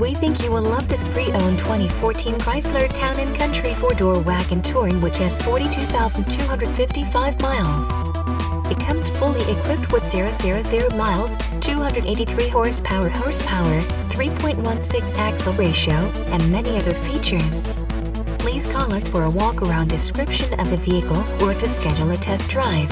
We think you will love this pre-owned 2014 Chrysler Town & Country 4-door wagon touring which has 42,255 miles. It comes fully equipped with 000 miles, 283 horsepower horsepower, 3.16 axle ratio, and many other features. Please call us for a walk-around description of the vehicle or to schedule a test drive.